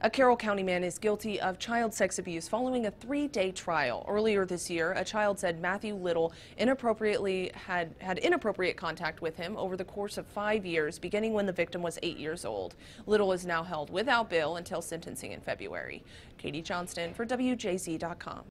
A Carroll County man is guilty of child sex abuse following a three-day trial. Earlier this year, a child said Matthew Little inappropriately had had inappropriate contact with him over the course of five years, beginning when the victim was eight years old. Little is now held without bail until sentencing in February. Katie Johnston for WJZ.com.